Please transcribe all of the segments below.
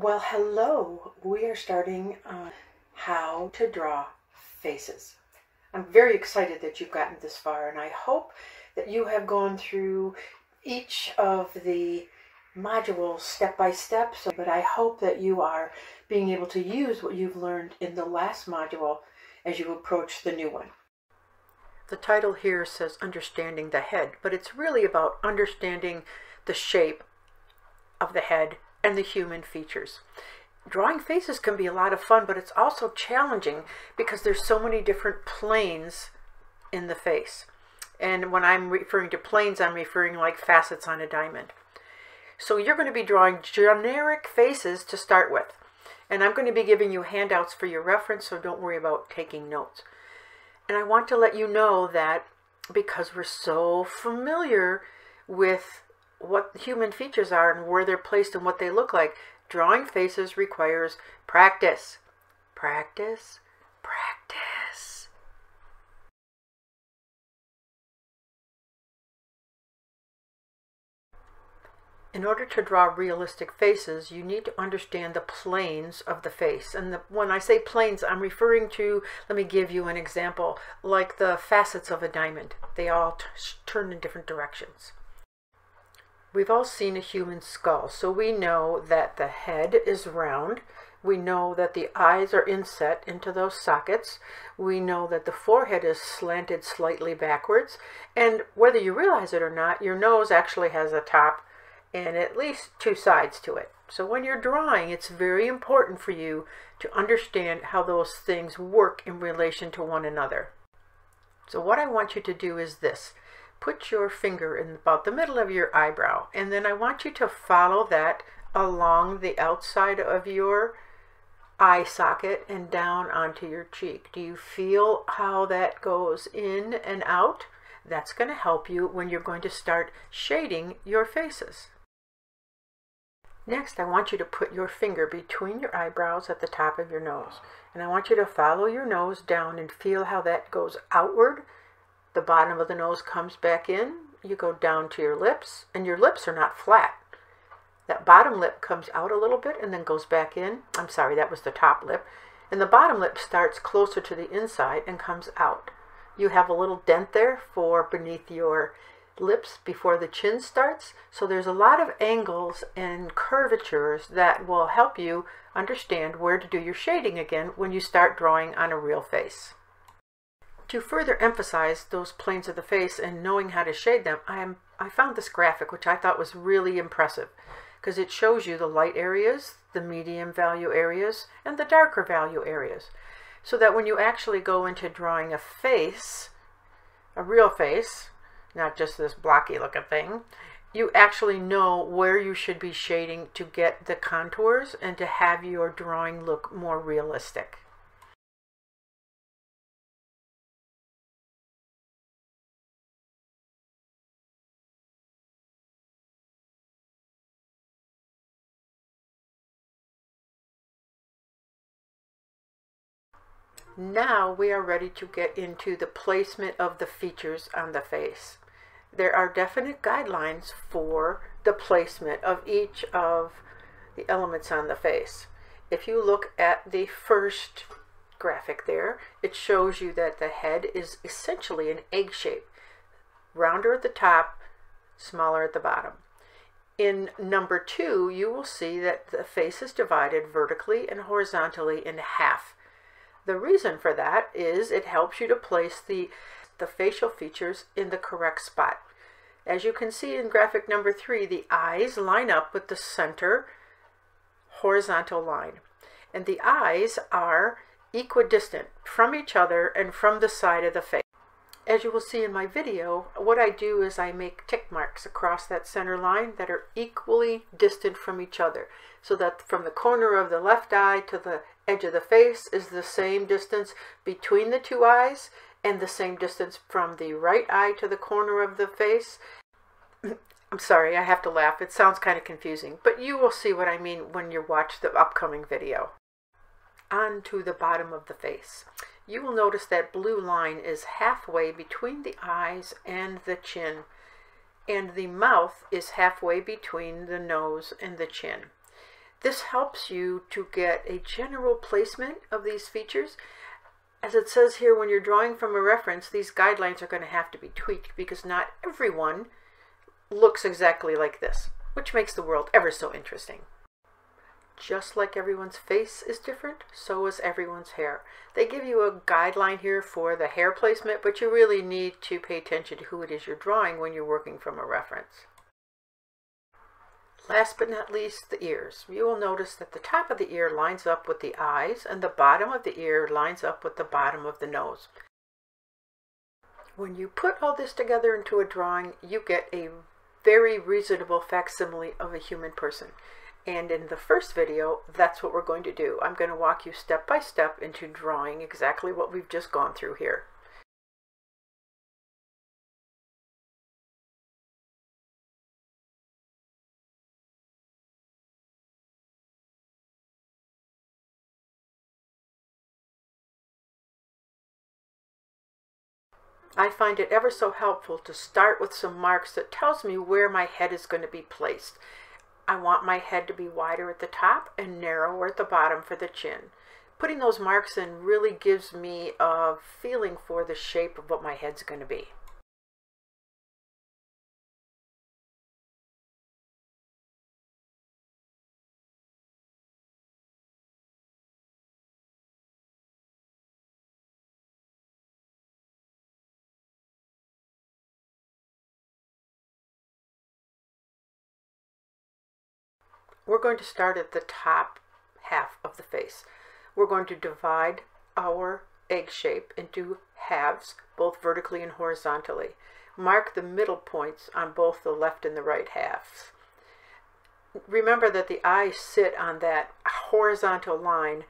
Well, hello. We are starting on how to draw faces. I'm very excited that you've gotten this far, and I hope that you have gone through each of the modules step by step. So, but I hope that you are being able to use what you've learned in the last module as you approach the new one. The title here says Understanding the Head, but it's really about understanding the shape of the head and the human features. Drawing faces can be a lot of fun, but it's also challenging because there's so many different planes in the face. And when I'm referring to planes, I'm referring like facets on a diamond. So you're going to be drawing generic faces to start with. And I'm going to be giving you handouts for your reference, so don't worry about taking notes. And I want to let you know that because we're so familiar with what human features are and where they're placed and what they look like. Drawing faces requires practice. Practice, practice. In order to draw realistic faces, you need to understand the planes of the face. And the, when I say planes, I'm referring to, let me give you an example, like the facets of a diamond. They all turn in different directions. We've all seen a human skull, so we know that the head is round. We know that the eyes are inset into those sockets. We know that the forehead is slanted slightly backwards. And whether you realize it or not, your nose actually has a top and at least two sides to it. So when you're drawing, it's very important for you to understand how those things work in relation to one another. So what I want you to do is this put your finger in about the middle of your eyebrow and then I want you to follow that along the outside of your eye socket and down onto your cheek. Do you feel how that goes in and out? That's going to help you when you're going to start shading your faces. Next, I want you to put your finger between your eyebrows at the top of your nose. And I want you to follow your nose down and feel how that goes outward the bottom of the nose comes back in, you go down to your lips, and your lips are not flat. That bottom lip comes out a little bit and then goes back in. I'm sorry, that was the top lip. And the bottom lip starts closer to the inside and comes out. You have a little dent there for beneath your lips before the chin starts. So there's a lot of angles and curvatures that will help you understand where to do your shading again when you start drawing on a real face. To further emphasize those planes of the face and knowing how to shade them, I, am, I found this graphic, which I thought was really impressive because it shows you the light areas, the medium value areas, and the darker value areas. So that when you actually go into drawing a face, a real face, not just this blocky looking thing, you actually know where you should be shading to get the contours and to have your drawing look more realistic. Now we are ready to get into the placement of the features on the face. There are definite guidelines for the placement of each of the elements on the face. If you look at the first graphic there, it shows you that the head is essentially an egg shape, rounder at the top, smaller at the bottom. In number two, you will see that the face is divided vertically and horizontally in half. The reason for that is it helps you to place the, the facial features in the correct spot. As you can see in graphic number three, the eyes line up with the center horizontal line. And the eyes are equidistant from each other and from the side of the face. As you will see in my video, what I do is I make tick marks across that center line that are equally distant from each other. So that from the corner of the left eye to the edge of the face is the same distance between the two eyes and the same distance from the right eye to the corner of the face. I'm sorry, I have to laugh. It sounds kind of confusing, but you will see what I mean when you watch the upcoming video. On to the bottom of the face. You will notice that blue line is halfway between the eyes and the chin, and the mouth is halfway between the nose and the chin. This helps you to get a general placement of these features. As it says here, when you're drawing from a reference, these guidelines are going to have to be tweaked because not everyone looks exactly like this, which makes the world ever so interesting. Just like everyone's face is different, so is everyone's hair. They give you a guideline here for the hair placement, but you really need to pay attention to who it is you're drawing when you're working from a reference. Last but not least, the ears. You will notice that the top of the ear lines up with the eyes and the bottom of the ear lines up with the bottom of the nose. When you put all this together into a drawing, you get a very reasonable facsimile of a human person. And in the first video, that's what we're going to do. I'm going to walk you step by step into drawing exactly what we've just gone through here. I find it ever so helpful to start with some marks that tells me where my head is going to be placed. I want my head to be wider at the top and narrower at the bottom for the chin. Putting those marks in really gives me a feeling for the shape of what my head's going to be. We're going to start at the top half of the face. We're going to divide our egg shape into halves, both vertically and horizontally. Mark the middle points on both the left and the right halves. Remember that the eyes sit on that horizontal line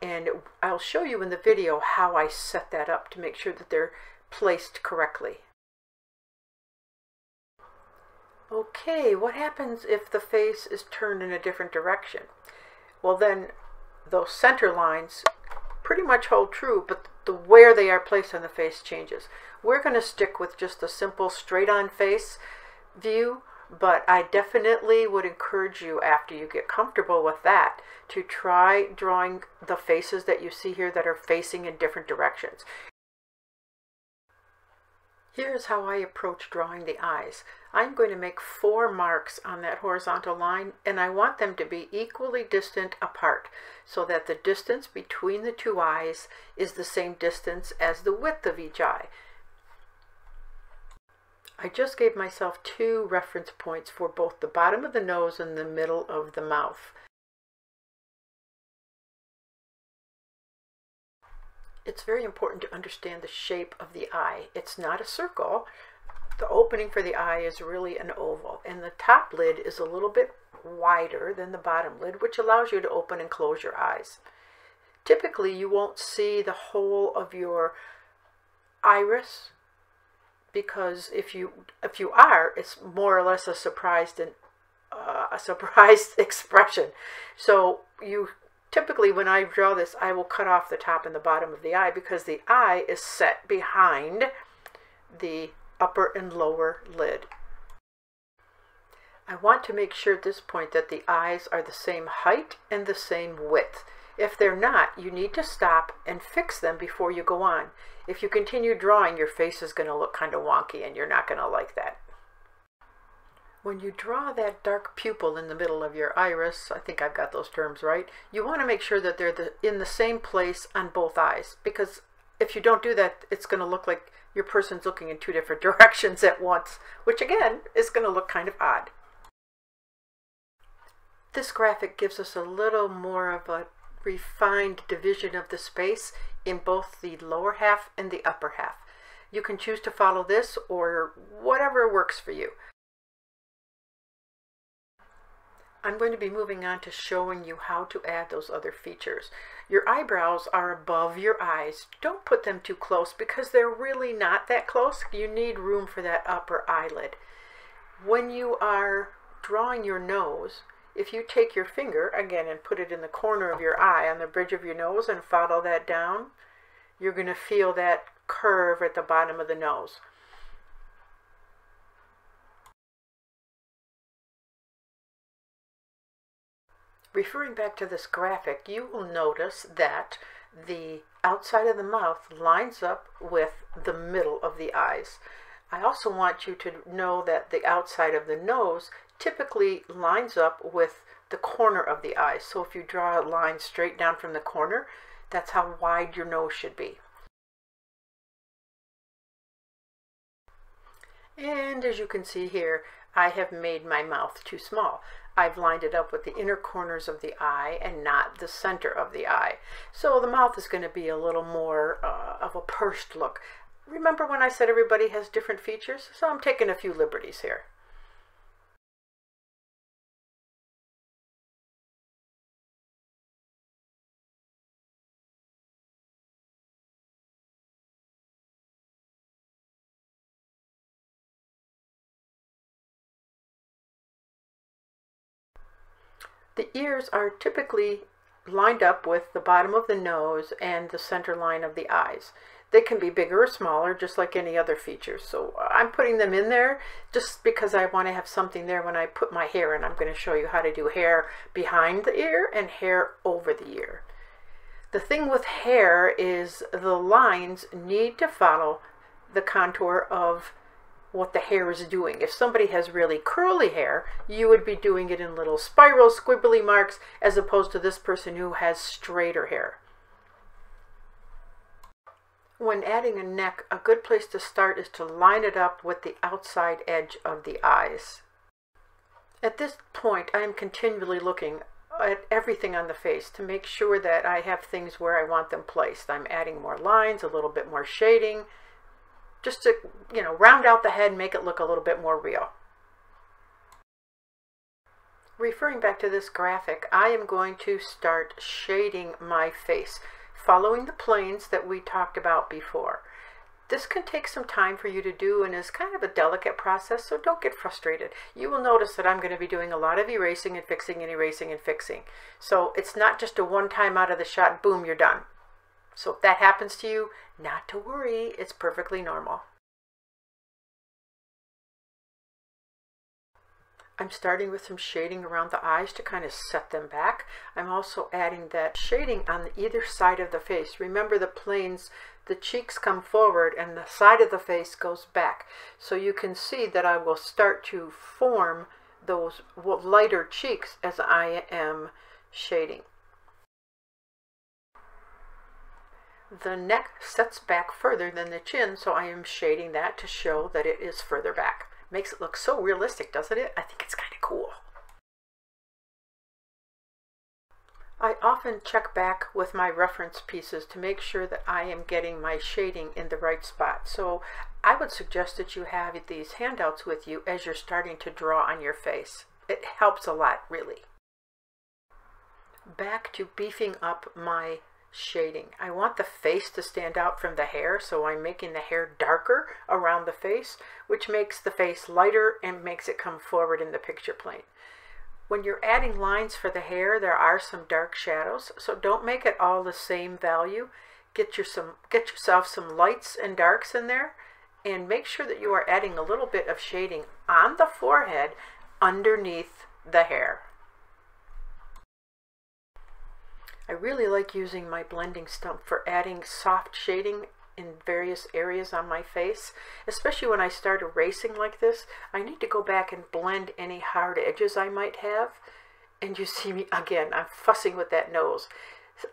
and I'll show you in the video how I set that up to make sure that they're placed correctly. Okay, what happens if the face is turned in a different direction? Well then, those center lines pretty much hold true, but the where they are placed on the face changes. We're going to stick with just a simple straight-on face view, but I definitely would encourage you after you get comfortable with that to try drawing the faces that you see here that are facing in different directions. Here's how I approach drawing the eyes. I'm going to make four marks on that horizontal line and I want them to be equally distant apart so that the distance between the two eyes is the same distance as the width of each eye. I just gave myself two reference points for both the bottom of the nose and the middle of the mouth. It's very important to understand the shape of the eye. It's not a circle. The opening for the eye is really an oval, and the top lid is a little bit wider than the bottom lid, which allows you to open and close your eyes. Typically, you won't see the whole of your iris because if you if you are, it's more or less a surprised and uh, a surprised expression. So you Typically, when I draw this, I will cut off the top and the bottom of the eye because the eye is set behind the upper and lower lid. I want to make sure at this point that the eyes are the same height and the same width. If they're not, you need to stop and fix them before you go on. If you continue drawing, your face is going to look kind of wonky and you're not going to like that. When you draw that dark pupil in the middle of your iris, I think I've got those terms right, you want to make sure that they're the, in the same place on both eyes because if you don't do that, it's going to look like your person's looking in two different directions at once, which again is going to look kind of odd. This graphic gives us a little more of a refined division of the space in both the lower half and the upper half. You can choose to follow this or whatever works for you. I'm going to be moving on to showing you how to add those other features. Your eyebrows are above your eyes. Don't put them too close because they're really not that close. You need room for that upper eyelid. When you are drawing your nose, if you take your finger, again, and put it in the corner of your eye on the bridge of your nose and follow that down, you're going to feel that curve at the bottom of the nose. Referring back to this graphic, you will notice that the outside of the mouth lines up with the middle of the eyes. I also want you to know that the outside of the nose typically lines up with the corner of the eye. So if you draw a line straight down from the corner, that's how wide your nose should be. And as you can see here, I have made my mouth too small. I've lined it up with the inner corners of the eye and not the center of the eye. So the mouth is going to be a little more uh, of a pursed look. Remember when I said everybody has different features? So I'm taking a few liberties here. The ears are typically lined up with the bottom of the nose and the center line of the eyes. They can be bigger or smaller, just like any other features. So I'm putting them in there just because I want to have something there when I put my hair in. I'm going to show you how to do hair behind the ear and hair over the ear. The thing with hair is the lines need to follow the contour of what the hair is doing. If somebody has really curly hair, you would be doing it in little spiral squibbly marks as opposed to this person who has straighter hair. When adding a neck, a good place to start is to line it up with the outside edge of the eyes. At this point, I am continually looking at everything on the face to make sure that I have things where I want them placed. I'm adding more lines, a little bit more shading, just to, you know, round out the head and make it look a little bit more real. Referring back to this graphic, I am going to start shading my face, following the planes that we talked about before. This can take some time for you to do and is kind of a delicate process, so don't get frustrated. You will notice that I'm going to be doing a lot of erasing and fixing and erasing and fixing. So it's not just a one time out of the shot, boom, you're done. So if that happens to you, not to worry, it's perfectly normal. I'm starting with some shading around the eyes to kind of set them back. I'm also adding that shading on either side of the face. Remember the planes, the cheeks come forward and the side of the face goes back. So you can see that I will start to form those lighter cheeks as I am shading. The neck sets back further than the chin, so I am shading that to show that it is further back. Makes it look so realistic, doesn't it? I think it's kind of cool. I often check back with my reference pieces to make sure that I am getting my shading in the right spot. So I would suggest that you have these handouts with you as you're starting to draw on your face. It helps a lot, really. Back to beefing up my shading. I want the face to stand out from the hair, so I'm making the hair darker around the face, which makes the face lighter and makes it come forward in the picture plane. When you're adding lines for the hair, there are some dark shadows, so don't make it all the same value. Get, your some, get yourself some lights and darks in there, and make sure that you are adding a little bit of shading on the forehead underneath the hair. I really like using my blending stump for adding soft shading in various areas on my face, especially when I start erasing like this. I need to go back and blend any hard edges I might have. And you see me, again, I'm fussing with that nose.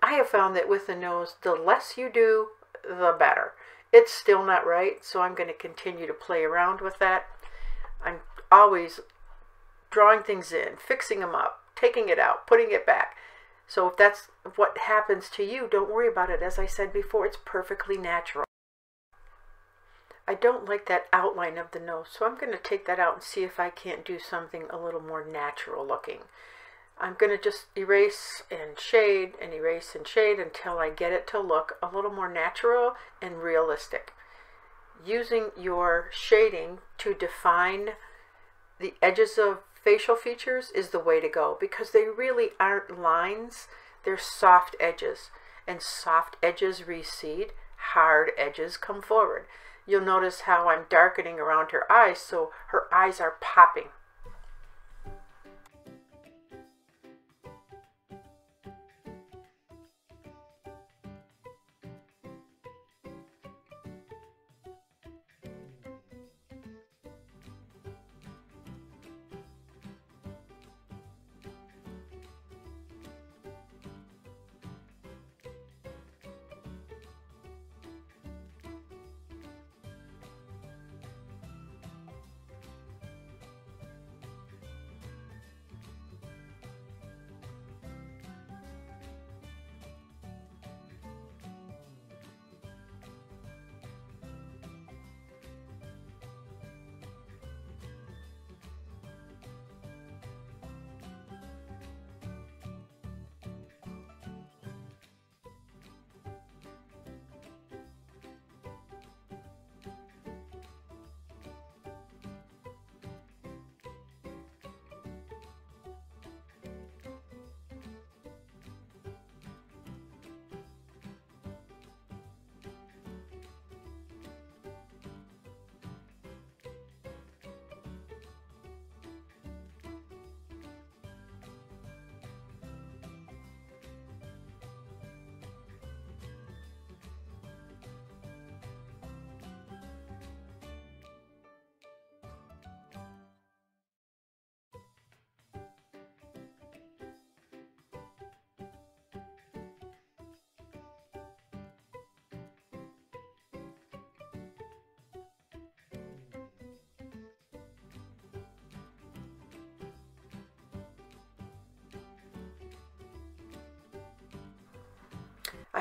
I have found that with the nose, the less you do, the better. It's still not right, so I'm going to continue to play around with that. I'm always drawing things in, fixing them up, taking it out, putting it back. So if that's what happens to you, don't worry about it. As I said before, it's perfectly natural. I don't like that outline of the nose, so I'm going to take that out and see if I can't do something a little more natural looking. I'm going to just erase and shade and erase and shade until I get it to look a little more natural and realistic. Using your shading to define the edges of facial features is the way to go because they really aren't lines, they're soft edges. And soft edges recede, hard edges come forward. You'll notice how I'm darkening around her eyes so her eyes are popping.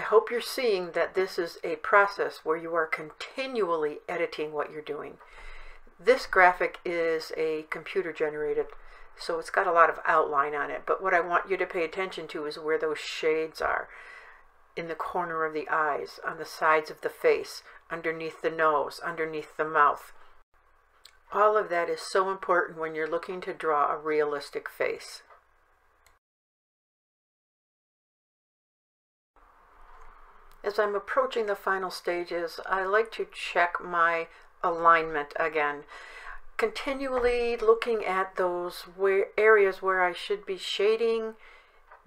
I hope you're seeing that this is a process where you are continually editing what you're doing. This graphic is a computer generated, so it's got a lot of outline on it, but what I want you to pay attention to is where those shades are. In the corner of the eyes, on the sides of the face, underneath the nose, underneath the mouth. All of that is so important when you're looking to draw a realistic face. As I'm approaching the final stages, I like to check my alignment again. Continually looking at those where, areas where I should be shading,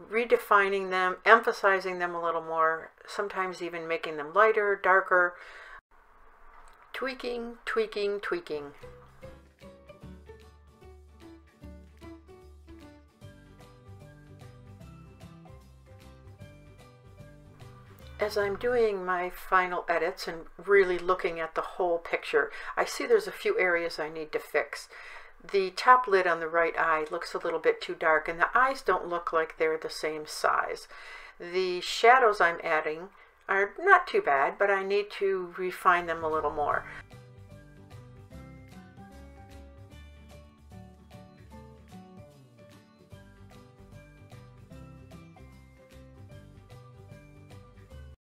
redefining them, emphasizing them a little more, sometimes even making them lighter, darker, tweaking, tweaking, tweaking. As I'm doing my final edits and really looking at the whole picture, I see there's a few areas I need to fix. The top lid on the right eye looks a little bit too dark and the eyes don't look like they're the same size. The shadows I'm adding are not too bad, but I need to refine them a little more.